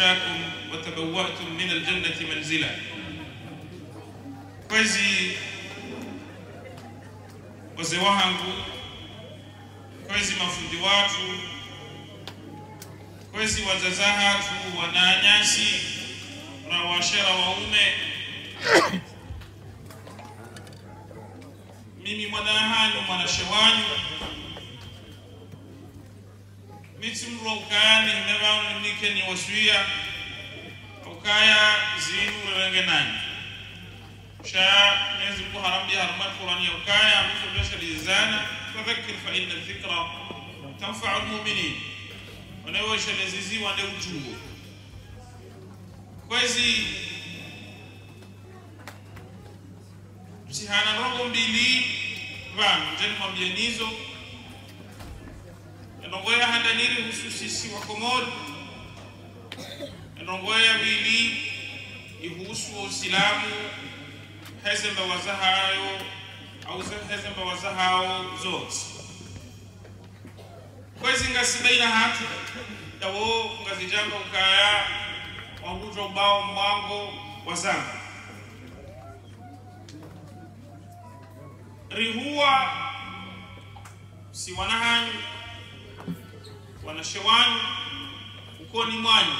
maghshakum wa tabawwa'tum min aljannati manzila. Kwezi wazee wangu, kwezi mafundi watu, kwezi wazazahatu, wananyasi na washera waume mimi mwanahanu mwanashewanyu nitimro ukani mebamu nike ni wasuya ukaya zinu renge nani sha mwezi mkuu harambi harumat Qurani ukaya mtu besa lizana fadhakir fa inna dhikra tanfa'u almu'minin wanawesha lezizi wande utungo kwezi mtihana rongo mbili vanhu njeni mwambie nizo enongoya handaniri hususisi wa komori enongoya vili ihusu usilamu heze mbawaza hayo au heze mbawaza hao zote. Kwezi ngasibaina hatu dawo ngazijanga ukaya wangujwa ubao mwango wa zanga rihuwa si wanahanyu wanashewanyu ukoni mwanyu.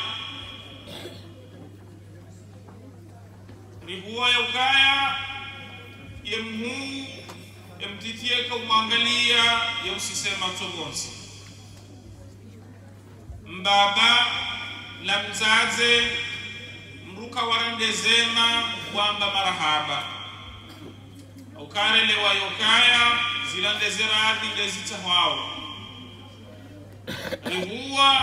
Rihuwa ya ukaya yemhuu yemtitieka umwangalia yeusisema togonzi mbaba la mzaze mruka warandezema kwamba marahaba. Ukarelewa yokaya zilandezeradi ndezitahwao rihuwa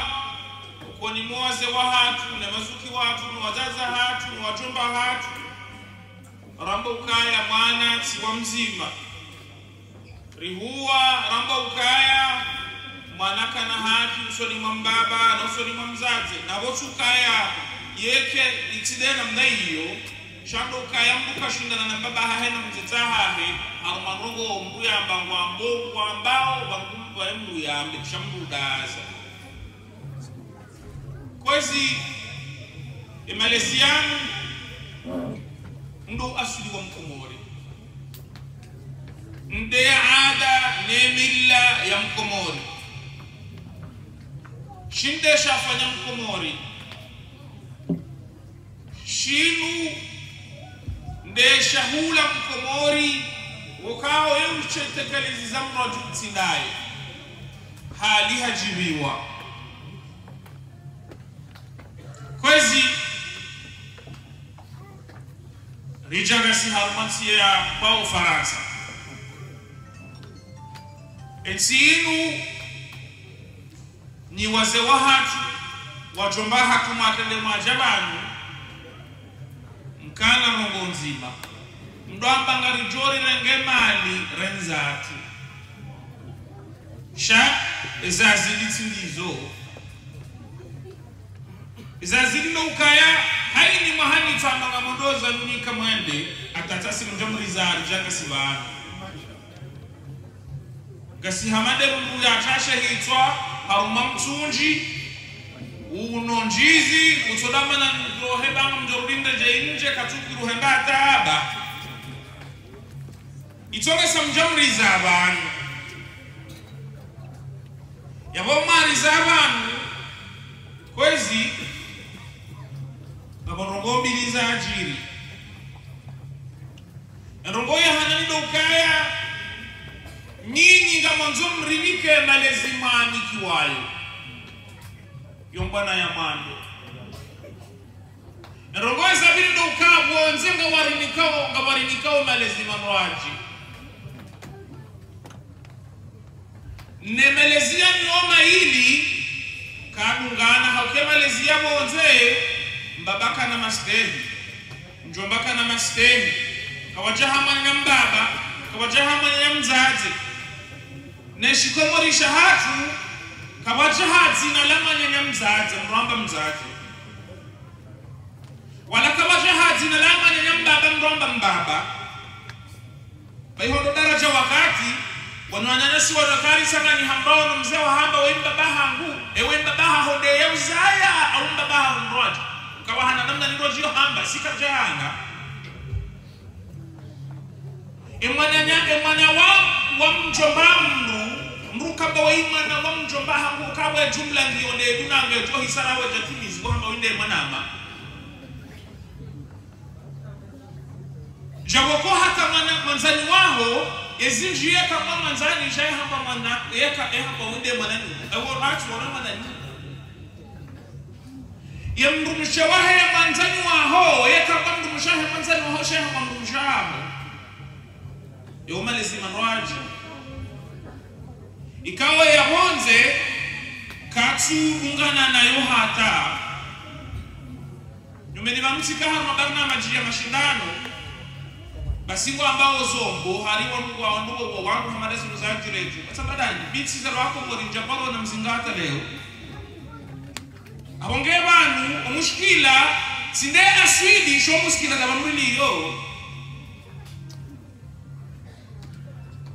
ukoni mwaze wa hatu na mazuki watu na wazaza hatu na wajomba hatu. Ramba ukaya mwana si wa mzima. Rihuwa ramba ukaya mwanakana haki usoni mwa mbaba na usoni mwa mzazi. Na wote ukaya yeke itidena mna hiyo shando ukaya mbuka shindana na mbaba hahe na mzeta hahe. Arumanrogo mbu yamba ngwambo ngwambao bangumba emru ambi kushambu daza kwezi imalesianu ndo asuli wa mkomori. Nde ada ne milla ya mkomori. Shinde shafanya mkomori. Shinu nde shahula mkomori wokao yeuchetekalizi za mrajutinaye hali hajibiwa kwezi rijagasi harumansi ya kwa ufaransa. Ensi inu ni waze wa hatu wajomba hatu matende mwajabanu mkana rongo nzima. Mdwambanga rijori renge mali renzatu sha ezazidi tsindizo ezazidi noukaya haini mahani famanga mondoza nunika mwende atatasi mjamrizari jakasi vanu gasihamadero mbuya atasha hitwa haruma mtunji uno njizi utodamana rohebanga mjorudinde je inje katukiruhe mbataba itogesa mjamriza abantu yabomariza abantu kwezi ngaborongombiriza ajiri. Erongoya hananido ukaya nyinyi ngamonzo mrinike malezimani kiwayo. Yombana ya mando erongoya sabirido ukabwonze ngawarinikao ngawarinikawo malezimano nemelezia nyoma ili kadungana haukemalezia bonze mbabaka na mastehi njombaka na mastehi kawajahamanya mbaba kawajahamanya mzazi. Neshikomorisha hatu kawacha hadzi na mzazi mramba mzazi. Wala kawacha hadzi na mbaba mramba mbaba. Baihondo daraja wakati sana ni hambao na mzee wa hamba wemba baha ngu. Ewe mbabaha hode ya uzaya au mbabaha humroja ukawa hana namna nirojio hamba sikajahanga emwananya emwana wa wa mjomba mrukaba mru kaba wa imwana wa mjomba ngu kawa jumla ngiyo ne dunanga jo hisara wa jatimizi wa hamba winde mwanama. Jawoko hata mwana manzani waho ezinji yeka kwa manzani jai hamba mana yeka e hamba winde mwanani ewo ratu wana mwanani yemrumsha wahe manzani waho yeka kwa mrumsha he manzani waho sheha kwa mrumsha waho yomalezi manwaji. Ikawa yabonze katsurungana nayo hata. Nyumeni vamutsikaha mabarnamaji ya mashindano basiwa ambao zombo hariwa mugwa wanduwa wa wangu hamada zinu zajireju atabadani bitsi za wako mwari palo na mzingata leo. Abonge banu omushikila sinde aswidi sho muskila na yo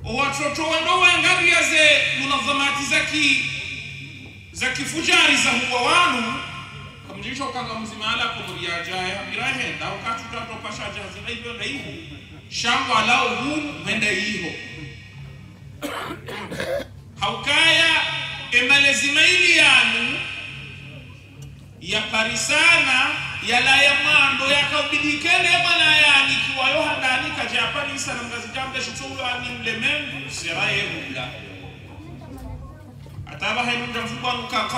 watoto wando wangaria ze munazamati za ki za kifujari za huwa wanu. Kamjisho kanga mzimala ko muriaja irahenda ukatu na pasha shangwa lao hu wenda iho haukaya emalezimaili yanu ya parisana yala ya mando yakabidikele mwana yani kiwayo handani kaja parisa na mgazi jambe shutulu ani mlemengu siraye hula ataba hayu mjamfubwa nuka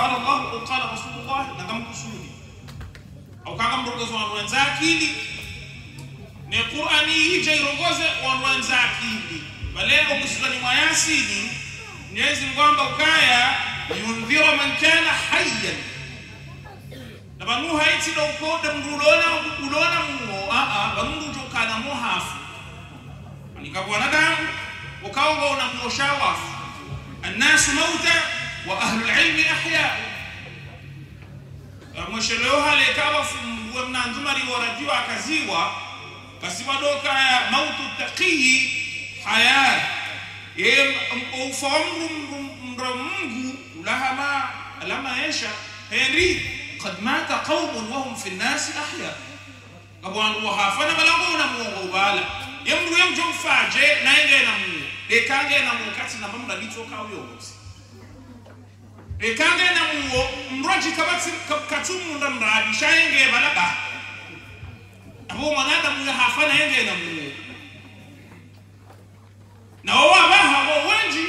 ne qur'ani hija irongoze wanwanza akili malengo kusukani mwa yasini mwenyezi kwamba ukaya yundhira man kana hayyan na bangu haiti do ukoda mgulona ulona muo a a bangu tokana mo hafu nikabwa nadamu ukaongo una muosha wafu الناس موتى واهل العلم احياء mwesheleoha lekawa fumwe mnanzumari warajiwa akaziwa بس ما دوكا موت التقي حياة. يم أو فامرم رمجو ولها ما لما يشاء هنري قد مات قوم وهم في الناس أحياء أبو أن وها فنا بلغونا مو غبالة يمر يوم جم فاجع نعيا نمو. لكان جينا مو كاتنا ما مرا بيتو كاو يوم لكان جينا مو مرجع كبات كاتوم من با أبو منا hafana yenge na mungu. Na wawa baha wa wenji.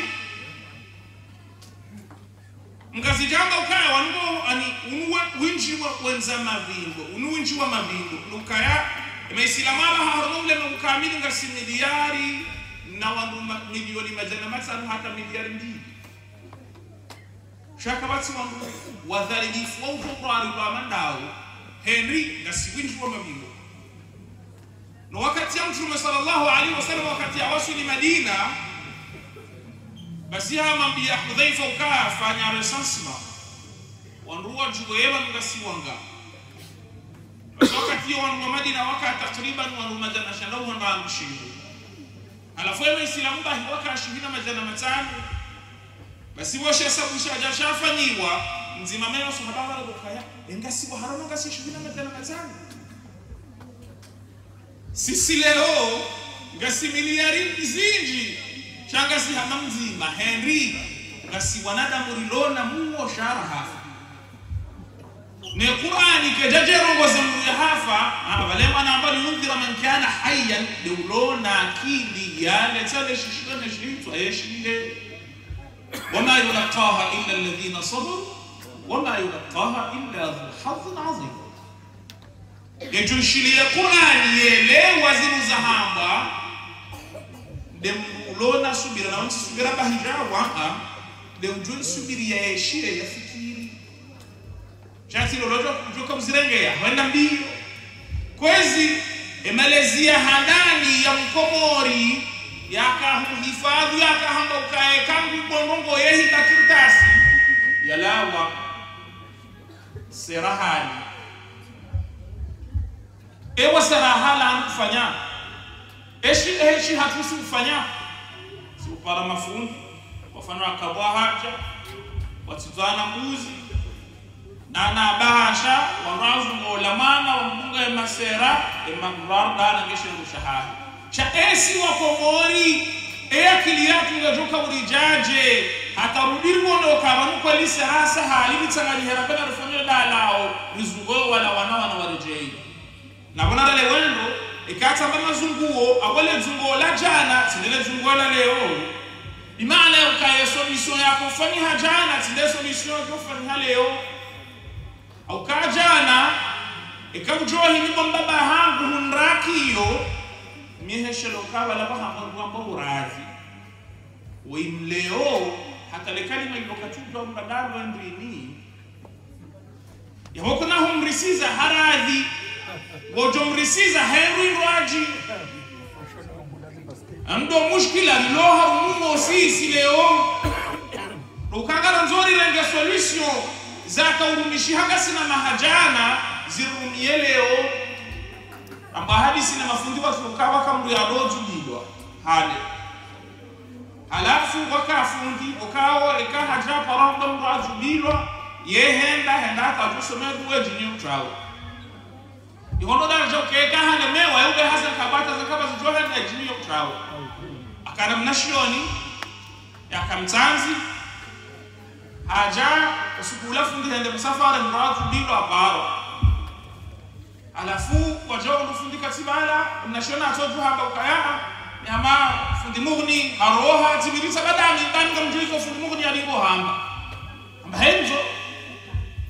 Mkazijamba ukaya wanuko ani unuwe winji wa wenza mavingo unu winji wa mavingo nukaya imeisilama ba harno ule mkamili ngasi miliari na wandu milioni majana matano hata miliari mbili. Shaka batsi wandu wadhalilifu wa utokwari wa mandao henry ngasi winji wa mavingo no wakati ya mtume sallallahu alaihi wasallam wakati ya madina basi hamambia hudhaifa ukaa fanya recensement wanruwa jugoyeba ngasiwanga. Basi wakati yo wanu madina waka takriban wanu majana shanau alafu ewe isilamu bahi waka ashuhina majana matano. Basi washe sabu shaja shafanyiwa nzima meo sahaba wala bukaya engasi harama ngasi shihina majana matano sisi leo ngasimiliari zinji shangasi hama mzima ngasi wanadamu rilona muo shara hafa. Ne qur'ani ke jajerongoza mru hafa vale mwana ambali yundhira man deulona akili yale shishirane shirintu ayeshile wama yulaqaha illa alladhina sabaru wama yulaqaha illa dhu hadhin azim yejushilie qur'ani yele wazimu za hamba demulona subira na wanti subira bahija wanga. Demjun subiri ya yeshire yafikiri shati loloto kutoka mzirengea wenda mbio. Kwezi emalezia handani ya mkomori yakamuhifadhi yakahamba ukae kangu bono yalawa serahali ewa sarahala ankufanya eshi eshi hatusi kufanya. Siupara mafundi? Wafana akabwa haja watitwana mbuzi nana bahasha warazu maulamana wambunga emasera emagurardana ngesherushahari cha esi wakomori eyakili yatu ngajoka urijaje. Hatarudirwono kabanukwa serasa hali bitsangalihera bena rifonyo dalao rizugo wala wana wana warijei nabona dale wendo ikatsamba mazunguo awale zunguo la jana tindele zunguo la leo. Imana ukayeso mission yako fanyiha jana tindeso mission yako fanyiha leo. Aukajana ikabujohi ni bamba hangu hunrakiyo miheshelo kabala bahamagwamba urazi. Wimleo hata lekalima ilokatudwa mbadalo endrini yahokuna humrisiza haradhi wotomrisiza herwirwaji amdo mushkila liloha umumo sisi leo. Ukangala nzori renge solution. Zakaurumishihaga sina mahajana zirumie leo. Amba hadi sina mafundi watukawa kamru ya roju lilwa hale. Halafu wakafundi ukawo ikahaja paramba mru ajubilwa yehenda henda akatusomedhuwe jinyu trawo ihono daraja ukeka hale mewa yuge hasa kabata zakaba zijohe na jinyu trawo akana mnashioni yakamtanzi haja usukula fundi hende msafara mru dilo abaro alafu wajawa unufundi katibala mnashona atoju hamba ukayana nyama fundi mughni haroha tibirisa badami ndani kamjuiko fundi mughni aligo hamba. Amba henzo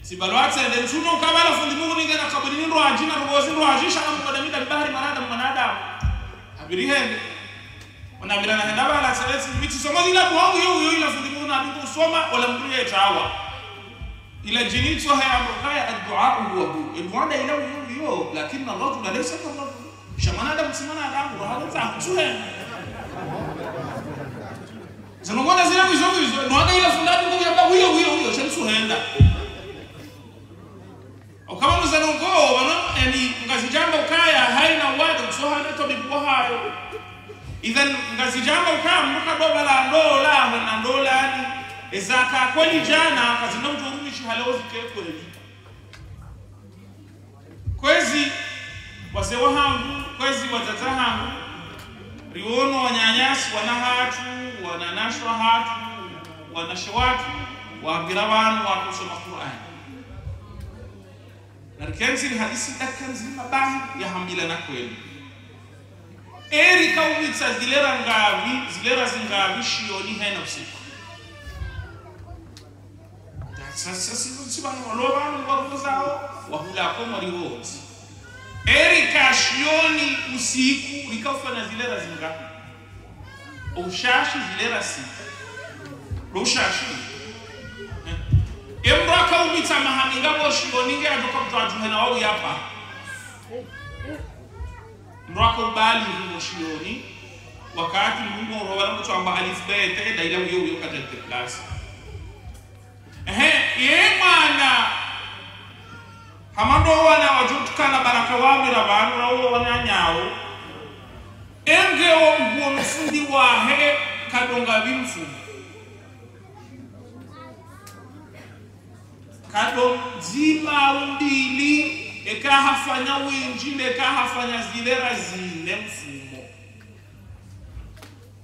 sibalwatse ende mtuno ukabala fundi mughni ngena kabuli ndo ajina rugozi ndo ajisha kama mwadami da bahari marada mwanadamu abiri hende. Wanabira na henda bala selesi miti somo ila buhangu yo yo ila fundi mughni adigo usoma wala mduye tawa ila jinitso haya mbokaya addu'a huwa hu ilwanda ila yo yo lakini Allah laysa kama shamana da msimana adamu roho za kutuhe zanongona zile wizo wizo. Noaga ila fundadi ngo yaba huyo huyo huyo shamsu idhan ngazijamba ukaya mbuka doba la ndola na ndola ni ezaka kweli jana kazina mturumishi halozi kweli. Kwezi wazee wahangu kwezi wazaza hangu riono wanyanyasi wana hatu wananashwa hatu wanashe watu waambira wanu wakusoma qurani narikenzi hadisi dakka mabahi ya yahambila na kweli eri kaumitsa zilera ngavi zilera zingavi shioni hena usiku. Sasa vanu waruzao wahulako mwariwoti eri kashioni usiku likafanya zilera zingavi ushashi zilera sita. Rushashi emraka umitsa mahaminga boshiyoninge adoka mtwajuhena wau yapa mraka ubali shioni wakati mungu urowala mutwamba alifbete daila uyo uyo katete klasi. Ehe ye mwana. Hamando wana wajutukana baraka wamira bantu nawo wananyawo engewo nguo mfundi wahe kadonga bimfumu kado nzima umbili ekahafanya winji nekahafanya zilera zine mfumo.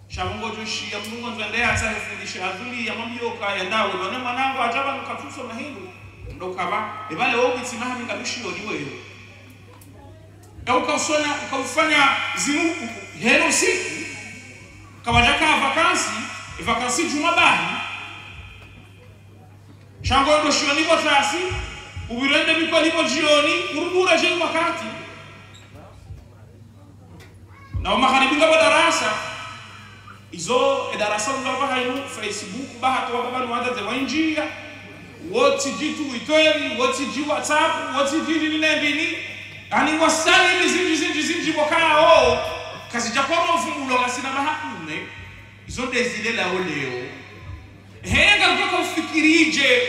Shavongojoshia mnungu nzwende atsahefundisha adhuli ya mamyoka yandawe vane mwanangu ataba nkatuso mahindu ndokava ebale wobitsimahami ngabishiyoni weyo eukausonya ukaufanya zimu hero siku. Kawajaka vakansi vakansi juma bahi. Shangondo shioni botasi ubirende biko libo jioni urubura jeni wakati na magharibi ngabo darasa izo edarasa ngabo hainu facebook bahato wababa ni wanda ze wainjia woti jitu itweri woti ji whatsapp woti ji nini ani wasali ni zinji zinji zinji bokao kazi jakoro fungulo ngasina mahakume izo desile lao leo henga kutoka ufikirije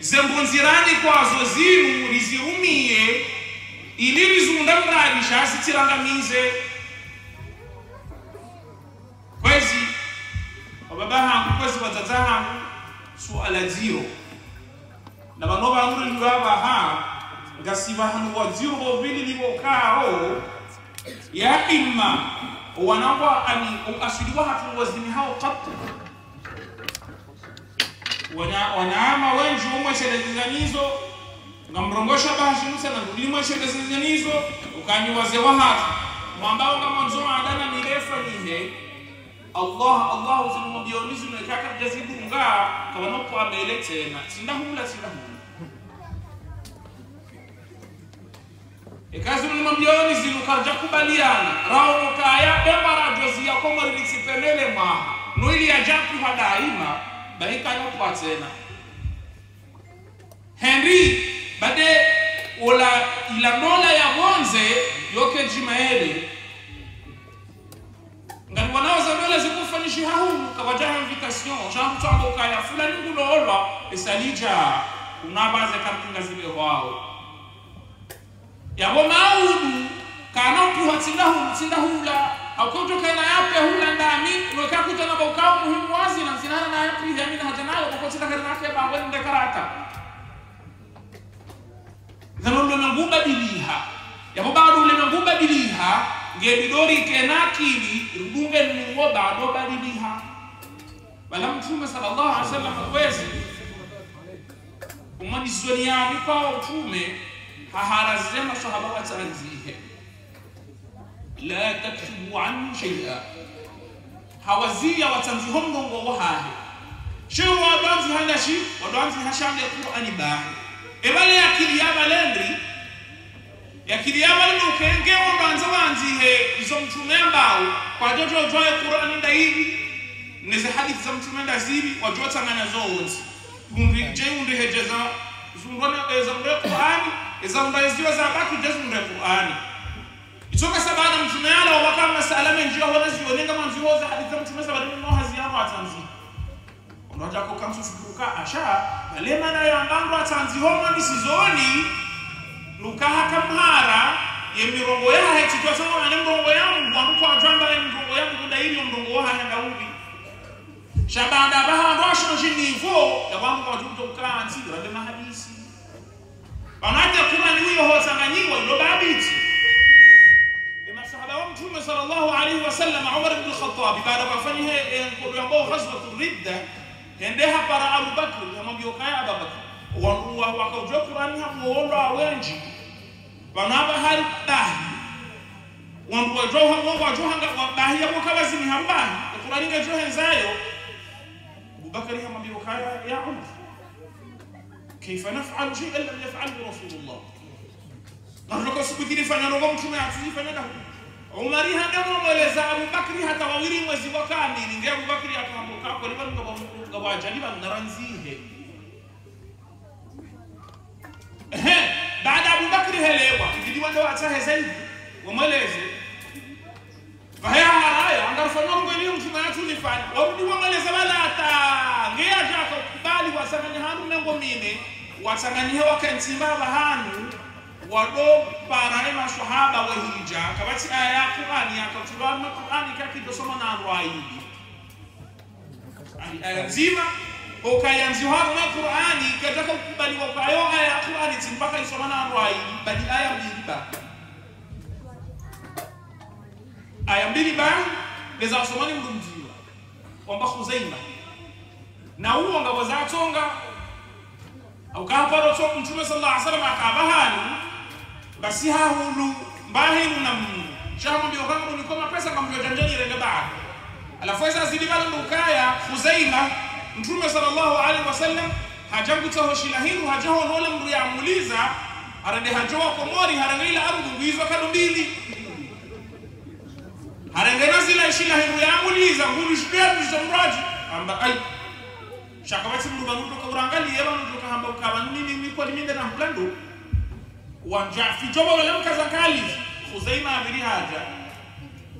zembonzirani kwazo zinu rizirumie ili rizunda mradi shasitirangamize kwezi wababa hangu kwezi wadzadza hangu suala dziro na vano vangu ha ngasi vanhu wadziro vovili livokao ya imma wanakwa ani asiliwa hatu wazini hao katu wana wanaama wenji umweshelezezanizo ngamrongosha bahashinusa na ngulimweshelezezanizo ukanyiwazewa wahatu mwambao adana mirefa nihe allah allah zinumabionisi nekaka jazidunga kawanoko amele tena. Sindahula sindahula ekazi mnumambioni zinukarja kubaliana. Rao kaya bembara jozi ya komo lisipenele mwaha. Noili ya japu hadaima bahika yopwa tena henry bade ola ilanola ya bonze yoke jimaele ngati wanaoza ndola zikufanishi hahulu kawajaha invitation. Shamtwamba ukaya fulani nguloolwa esalija unabaze kampinga zile wao. Yabo maudu kana mpuha tsindahulu tsindahula aukotokana yape hula ndami nwekakutana bokao muhimu wazi na zinana na yapi yamina hajanayo kokotsidakari wende bangweni ndekarata. Zano diliha Ya yabo bado ulimwengu ubadiliha ngedidori kenakili rudunge nungo bado badiliha wala mtume sallallahu alaihi wasallam kwezi umadisoniani kwa utume haharazema sahaba wa watsanzihe la taktubu anhu shay'a hawaziya watsanziho mgongo wahahe shehu wadwanzi handashi wadwanzi hashange qur'ani bahe ebale akili yabalendri yakili yabalendri ukenge obanza wanzihe izo mtume mbao kwa jwaye qur'ani ndaidi neze hadithi za mtume ndaziri wajua tsangana zonzi jeundi hejeza zungona eza mre qur'ani eza mbaziwa za baki jesu qur'ani itoka sabana mtume ala wabaka masala menjia wana zionenga manziho za hadithi za mtume sabana no haziyano atanzi unaja ko kamsu furuka asha bale mana ya ndango atanzi homa nisizoni sizoni luka hakamhara ye mirongo ya heti kwa sababu ane mrongo yangu wangu kwa jamba ya mrongo yangu kudaili mrongo wa hanga ubi shabanda baha ndo asho jinivo ya wangu kwa jumto ukaa ukanzi rande mahadisi. Wanate Qur'ani صلى الله عليه وسلم عمر بن الخطاب بعد وفنه يقول غزوة الردة عندها برا أبو بكر لما بيوقع أبو بكر وهو وقد جاء القرآن يقول الله وينجي وأنا بحر باهي وأنا جاء وأنا جاء باهي يقول كوازين هم باهي القرآن يقول جاء زايو أبو بكر لما بيوقع يا عمر كيف نفعل شيء لم يفعله رسول الله قال لك سبتي لفنانه ومشمعتي لفنانه Umari hangamo mweleza Abu Bakri hata wawiri mwezi wa kamili ndio Abu Bakri akambuka kwa liba nga wajali bangaranzihe ehe baada Abu Bakri helewa kidi wanda watahe zaidi wamweleze. Vaya haraya angarfanya ngweni mtume yatu nifani warudi wamweleza wala ata. Ngea jako kubali wasanganyi hanu mengo mine wasanganihe wakantimba bahanu wado parane wa hija kabati aya ya Qur'ani akatulwa na Qur'ani kakidosoma na rwaidi aya nzima ukayanziwa na Qur'ani kataka kukubaliwa kwa ayo aya ya Qur'ani mpaka isoma na ruaidi bali aya mbili ba. Aya mbili ba leza wasomani mdumjiwa kwamba Khuzaima. Na huo ngabo za tonga au kaparo tso mtume sallallahu alaihi wasallam akabahani basi hahulu mbahi na mungu kama niko mapesa ngamwambia janjani rende baa. Alafu sasa zilibala bado ndukaya mtume sallallahu alaihi wasallam hajanguta hoshila hinu hajaho nole mru ya muliza arende hajoa komori harangila ardu ngwizwa kano mbili. Harengena zila shila hinu ya muliza ngulu shibia mraji. Amba ai shakabati mru banuto kaurangalie banuto kahamba ukaba nini niko liminde na mplando wanja fijoba wale mkaza kali Khuzaima amiri haja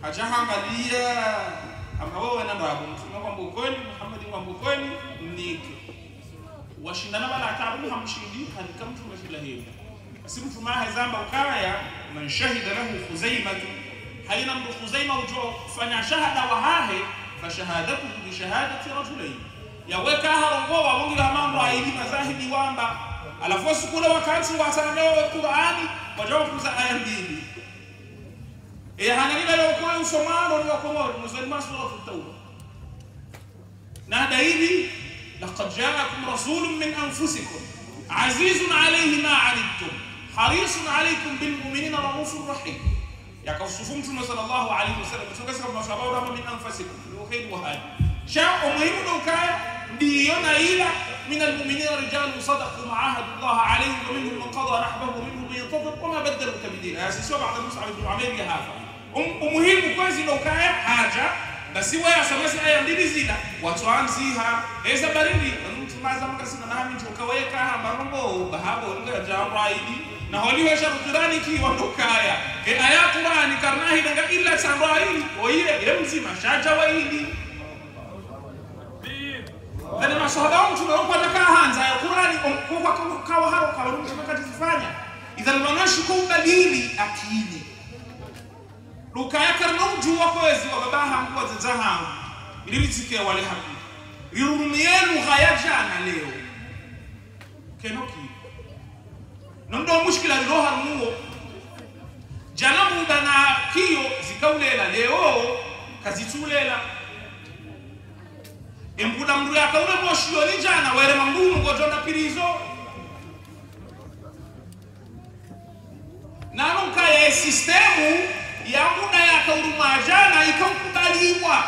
haja hangalia amkawa wana ndabu mtume kwamba kweli Muhammad kwamba kweli nike washindana wala atabu hamshindi halika mtu mashila hiyo mtu mahe zamba ukaya man shahida lahu khuzaimatu haina mtu khuzaima ujo kufanya shahada wa hahe fa shahadatuhu bi shahadati rajulain yaweka harongowa wongi mambo aili mazahidi wamba alafu sikule wakati wasanalewa Qur'ani wajawa kuza aya mbili e hanalila yokuwa usomano ni wakomori musalima suratu tauba na dalili laqad ja'akum rasulun min anfusikum azizun alayhi ma anittum harisun alaykum bil mu'minina raufur rahim yakausufu mtume sallallahu alayhi wasallam tukasema masabau rama min anfusikum ndio khairu wa hadi sha umuhimu ndo kaya ndiyo na ila من المؤمنين رجال صدقوا ما عاهدوا الله عليه ومنهم من قضى نحبه ومنهم من ينتظر وما بدلوا تبديلا يا سيسوا بعد مصعب بن عمير يا هافا umuhimu kwezi ndo kaya haja basi wewe asamasi aya mbili zina watwanziha eza baridi mtumaza makasina nami tukaweka hamarongo bahabo nga jamraidi na holiwe sharutirani ki wandokaya e aya qur'ani karnahi daga illa sanraili oye ile mzima shaja waili nani masahaba mtume wako atakaa hanza ya Qur'ani kawa haro kawa mtume katifanya idhan wanashi akini akili. Lukaya karna uju wako wezi wa baba hangu wa zaza hangu. Ili rizike wale haku rirumiyenu ghaya jana leo. Kenoki. Nondo mushkila liroha nguo jana muda na kiyo zikaulela leo. Kazitulela embuda mndu yakaule moshiyoni jana were mambumu ngojona pirizo. Nano ye sistemu ya mbuda yaka uruma jana ikakubaliwa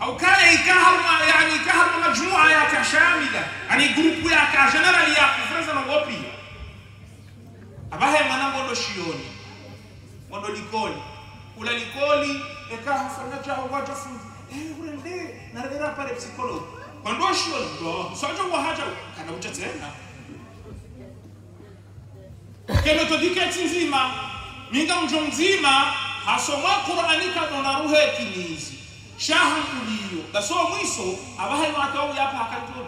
au kaya ikaharma yani ikaharma majmua yaka shamila. Ani grupu yaka general ya kufreza na wopi abahe mwana ngondo shioni ngondo likoli. Kula likoli ekaha fanya jaho wajafunzi urende narevera pale psikologi kwandoshiwa ndo sojongo haja kana uchetsena keno todike tsinzima minga mjo mzima hasomwa qur'ani kadona ruhe kinizi. Shaha uliyo gaso mwiso abahe wakawu yapa hakantojua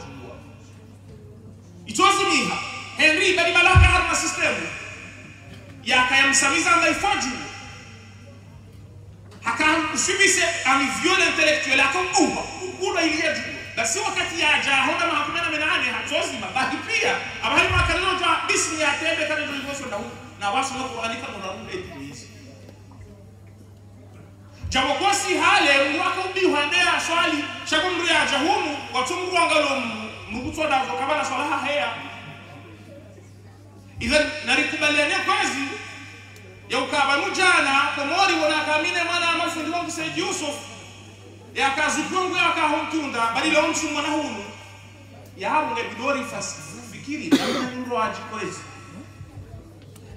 sistema. E a malaka me sistemu. E ngaifajua hakamshibise ami viole intellectuel akambuha ukula iliya juu basi wakati yaja honda mahakumena menane hatozima baki pia abahe makarinoja bismi ya tembe kane ndio na huko. Na wasu wa qur'ani kadona ruhe kinizi jabokosi hale mwaka ubihandea swali. Shakumru ya jahumu watumru wangalo mrugutwa na kabana swalaha heya idhan narikubaliania kwazi ya ukabanu jana komori wana kamine mwana amafundi wangu Said Yusuf ya kazukungu ya kahomtunda bali leo mtu mwana hunu. Ya hapo ne bidori fasifu fikiri na nuro ajikwezi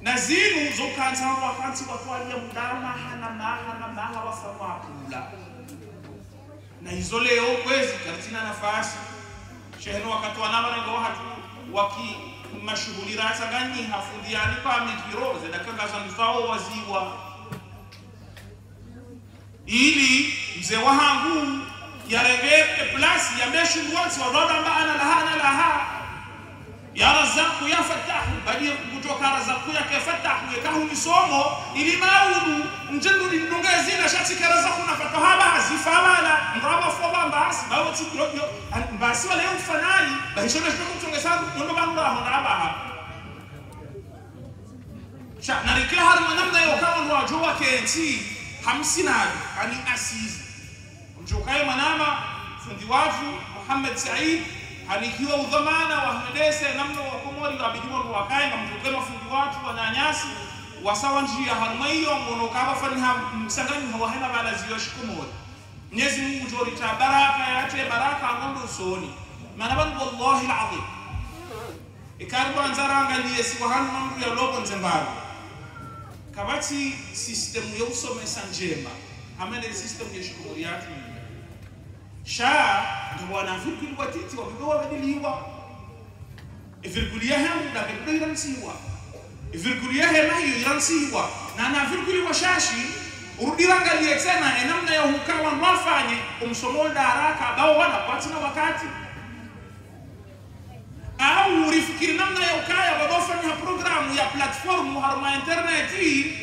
na zinu zokanza wakati watwalia mudama hana maha na maha wafamu akula na hizo leo kwezi katina nafasi sheheno wakatoa nama ngo hatu waki mashugulira atsanganyi hafundi ali pamikiro zedakangazwa ndifawo waziwa ili mze wahangu yareveke plasi yameshunguonsi wadodamba ana laha ana laha ya razaku ya fatahu bali kutoka razaku yake fatahu yakahu misomo ili maudu. Njendu ndunga zina shati ka razaku na fatahaba hazifabala mraba foba mbasi. Bawo tikroyo mbasi wale mfanani bahishona shoko kutonga sabu. Ndo banga hona ha cha na rikila har manamna yo kama ndo ajowa kenti. Hamsina ani asizi. Mjokaye manama fundi watu Muhammad Said hanikiwa udhamana wa medese namna wa komori wa bidiwa ndo wakaye na mjokema fundi watu wananyasi wasawa njia harma hiyo ngono kaba fani ha msangani hawa hena bala ziyo shikomori Mwenyezi Mungu jori ta baraka yate baraka ngondo soni maana ban wallahi alazim. Ikarbo anzara angalie si wahanu mambo ya lobo nzembaro kabati system ya usomesa njema. Amene system ya shikomori yatu sha ndo wanafikiri watiti wabigo wabadiliwa ifirkuliyahe hemu da bido iransiwa ifirkuliyahe nayo iransiwa na nafikiri shashi urudirangalie tena enamna ya hukawa mwafanye umsomolda haraka bao wana au wakati namna ya ukaya wadofanya programu ya platformu haruma interneti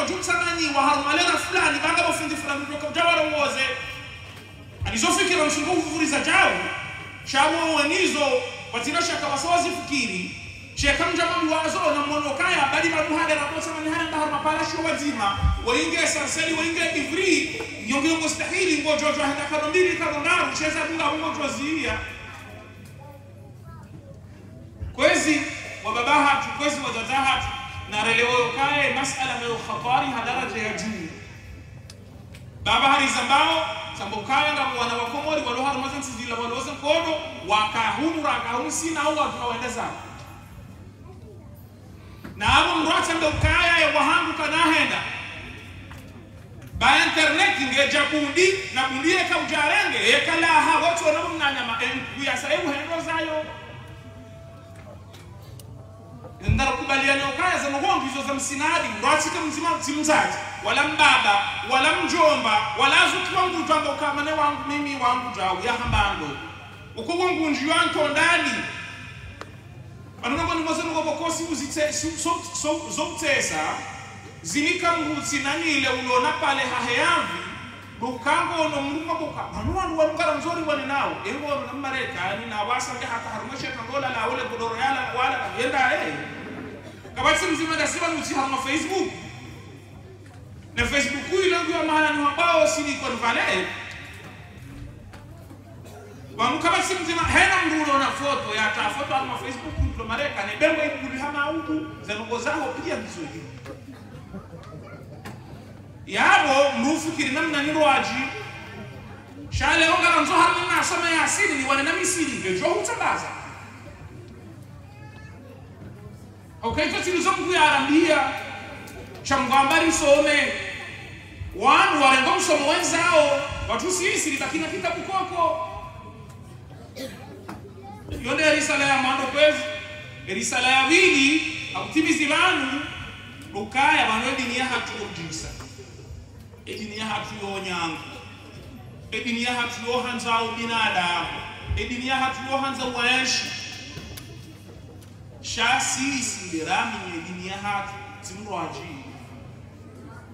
wajumsanganyiwa haruma lera fulani banga bafundi fulani jawara woze alizofikira msungu kuvuriza jawu shawo wenizo watira shaka wasawazi fikiri sheka mjama wazo na mwono kaya bali bamuhada na kosa mani haya ndahar mapalashi wazima wainge sarseli wainge ivri nyongeyongo stahili ngo jojo henda karo mbili karo ngaru cheza dunga hungo jozia kwezi wababaha kwezi wazazaha na relewo yukaye masala ya khatari hadaraja ya juu. Baba hari sambokaya mwana wana wakomori walo har mazan sizila walo wasan kodo wakahunu rakahunu sina au watu na abo mrata ndo kaya ya wahangu kanahenda ba internet ngeja kundi na kundi eka ujarenge eka laha wotu watu nanyama mnanya ma ya hendo zayo ndara kubaliana ukaya za mugongo hizo za msinadi mratika mzima mzazi wala mbaba wala mjomba wala azuki wangu twanga ukamane wangu mimi wangu jawu ya hambando uko wangu njiyo anto ndani. Vanonongoni mose ngobokosi uzite zokutesa zinika mrutsi nanyile ulona pale haheyamvi lukangono mlungaboka vanu vanhu varungara nzori wani nawo ewono na marekani na wasange hata harumweshekangola lawole godoro yala wala yenda eh. Kabasi mzima dasiva nuti haruma facebook. Na facebook ile ya mahala ni wabao silicon valley wangu kama si mzima hena mrulo na foto ya ta. Foto ama facebook kutu mareka ne bengo ibuli hama huku za nongo zao pia vizuri yabo mrufikiri namna nirwaji. Shale onga na nzo harma na soma ya asili ni wana na misili ngejo hutabaza okay to tilizo mku ya arambia chamgambari some wanu warengo msomo wenzao. Watu sisi litakina kitabu koko yonde risala ya mando kwezi risala ya vili akutimizi vanu lukaya vanwe dini ya hatu yojisa edini yahatu yonyangu edini yahatu yohanza ubinadamu edini yahatu yohanza uwaeshi shasisi liramenye edini ya hatu timrwajii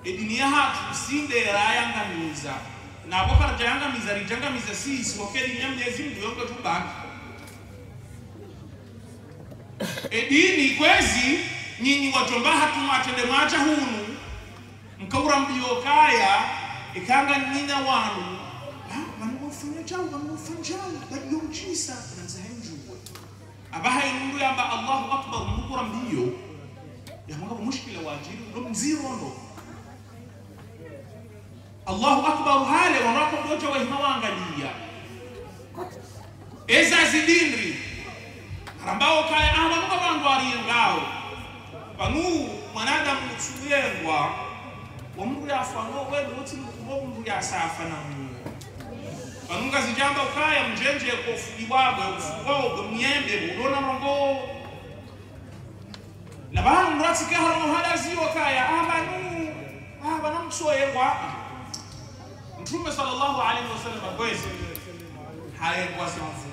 edini ya hatu sindera yangamiza. Nabo karajayangamiza rijangamiza sisi woke edini ya mnyezi yonge tubaki edini kwezi nyinyi watomba hatumwatende mwacha hunu mkaura mbiyokaya ikanga nina wanu. Vanowafanya jawu vanowafanya jawu badiyomchisa nanzahenjuwe abahainundu yamba allahu akbar mukura mbiyo. Yamwanga mushkila wajiri lo mzirondo allahu akbar hale wanako wa wahima waangalia eza zidindri. Harambao kaya ahamanuka vandu ariyengao panu mwanadamu kusuyengwa wamndu yafano wenuti lukumo kuba yasafa na muo panunga jamba ukaya mjenje kofuliwabwe ufuwao muyembe bulona rongo mratike haramo hadaziwa kaya abanu abana msoyengwa mtume sallallahu alaihi wasallam kwezi hayengwa samfu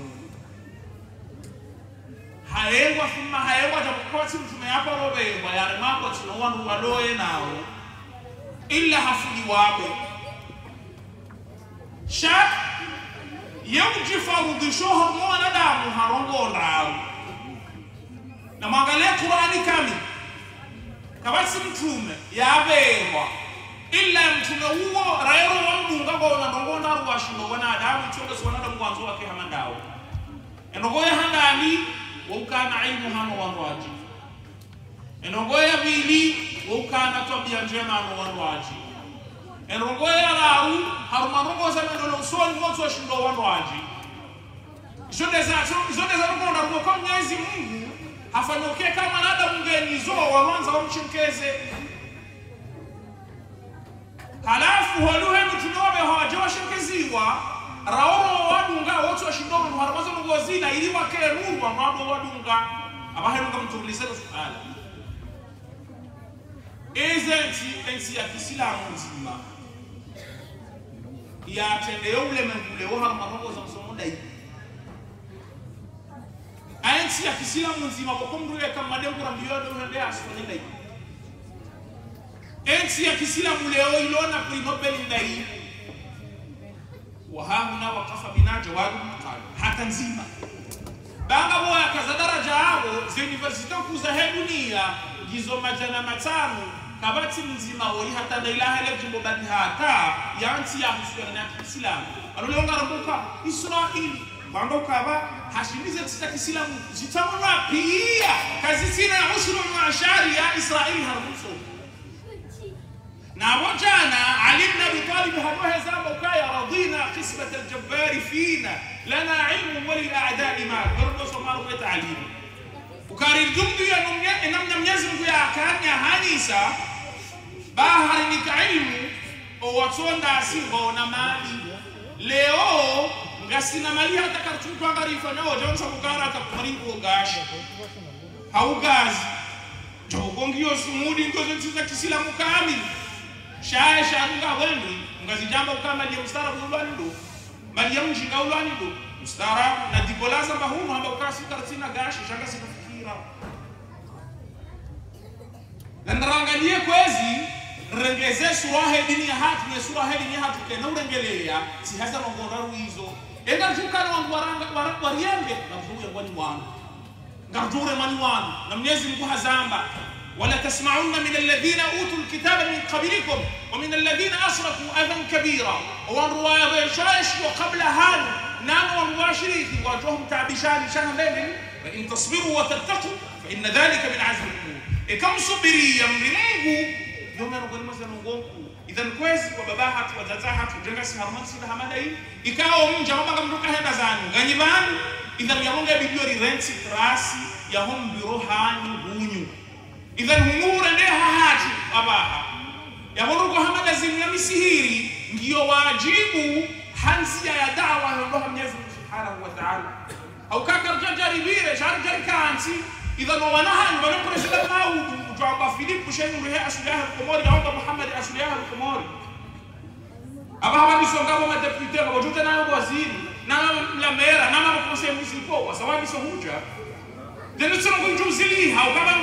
hayengwa fuma hayengwa takukwati mtume yapa robengwa yarimako tino wandu waloye nawo إلا هفلي وابك شاك يوجي فاوض شهر مو أنا دامو هارو وراو نما غالي قراني كامي كبس مطوم يا بيوا إلا مطوم هو رايرو ومدونغا بونا نرغو نارو واشنو وأنا دامو تيوغا سوانا دامو وانزوا كي همان داو انو غوي هنداني ووكان عيمو هانو وانواجي endogoya bili waukana tabia njema hano wanwaji enrogoya raru harumarongoza mendolo usoni wote washindo wanwaji izondeza rukonda ruko kwa mwenyezi mungu hafanyoke kama nada mngenizo wawanza wamchinkeze halafu waluhenu tunobe hawaje washenkeziwa raoro wadunga wote washindono haramazo nugozina ili wakenurwa mwado wadunga. Abahenunga mtulisero suala nsi ensi ya kisilamu nzima. Yatendeyo ulemengulewo msomo msomodai a ensi ya kisilamu nzima bokomruye kamadengura mbiyodohende asifanye ndai. Ensi ya kisilamu leo ilona kuri nobel ndai. Wahahuna wakafa bina jawadu mqalu hata nzima. Banga boya kaza daraja abo za dunia gizo majana matano kabati muzima woli hata na ilaha ila jimbo bati hata yansi ya musulmani na kisilamu alole onga rokoka israeli bando kaba hashimize kisita kisilamu zitaona pia kazi sina usru maashari ya israeli haruso na وجانا علي بن ابي طالب هروها زاموكا رضينا قسمة الجبار فينا لنا علم وللاعداء ما بربص ومرضى تعليم وكان الجند يا نمنا نمنا يا كان يا هانيسا bahari ni ilmu o watonda asingo na mali leo ngasina mali hata kartutu angarifa nao jonsa bukara atakumaribu gashi haugazi. Jogongio sumudi mukami kisilamu kamili shaye shanunga wenu ngazijamba ukama liya mstarabu ulwani ndo mali ya mjinga ulwani ndo mstarabu na dikolaza mbahunu hamba ukasi karatina gashi shanga sikafikira nandarangalie kwezi rengeze surahe dini ya hatu ne surahe dini ya hatu kena urengeleya si hasa rongora ruizo enda jukana wangu waranga warienge na mzuya wani wanu ngardure mani wanu na mnyezi mku hazamba ولا تسمعن من الذين اوتوا الكتاب من قبلكم ومن الذين اشركوا اذى كبيرا والروايه وقبل هذا نام والمباشرين واجههم تعبشان شان ليل فان تصبروا وتتقوا فان ذلك من عزم الأمور كم صبري يمري mungu yoma nogoni maza nongonku idhan kwezi wa babahat wa hatu jenga si harman sida hamada hii ikao mja mama kamduka henda zanu ganyi banu idhan yamonga bidio renti trasi ya hom biro hanyu bunyu. Idhan humure nde hahati abaha kwa hamada zimu ya misihiri ndiyo wajibu hansia ya dawa yondoha Mwenyezi Mungu Subhanahu wa Ta'ala. Au kaka jaribire jari kansi idhan wanahan bana president maudu ujamba Philip shenu rehe asuliha al-Komori yaomba Muhammad asuliha al-Komori abaha bisonga bo madepute bo jote nayo waziri na la mera na ma conseil municipal wasawabi so huja. Dene tsono kunjuzili haukaba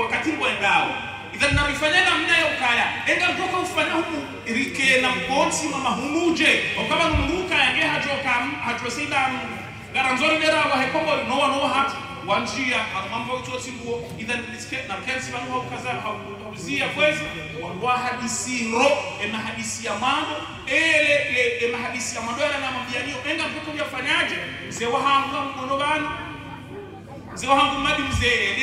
wakati mwendao idhan narifanyana mna ya ukaya enga toka ufanya humu rike na mponsi mama humuje ukaba numuruka yange hajoka hajosida garanzori nera wa hekombo no wa no hat wanjia mambo yote singuo idhan na kensi banu haukaza hauzia kwezi wa hadisi ro ema hadisi ya mambo ele le ema hadisi ya mambo na mambianio enga ya yafanyaje mzee wa hangu mkono bana mzee hangu madi mzee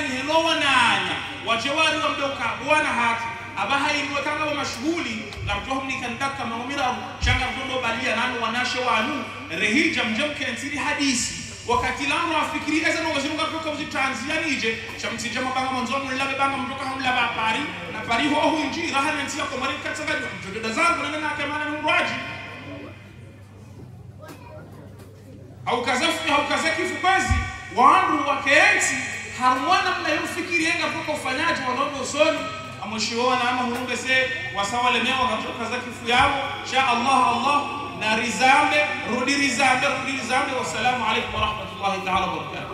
ni heno wananya. Wachewari wamdoka wana hati abahairiwe kanga wa mashughuli ngartohom nikandaka maumira changa mtondo balia nanu wanashe wanu rehija mjemkensiri hadisi wakati lano afikiri eza no kutoka uzi Tanzania chamtija mabanga mwanzoni labe banga mtoka hamla ba pari na pari ho hu inji raha na nsia komari mari katsaga mtoto zangu nana na kama na mrwaji. Au kazafu au kazaki fubazi wandu wakensi harumwana mnayofikiri yenga kutoka ufanyaji wanono usoni. Amwishiwana ama hurumbe se wasawalemewa wakatoka za kifu yao sha Allah Allah na rizambe rudi rizambe rudi rizambe wassalamu alaikum warahmatullahi taala wabarakatuh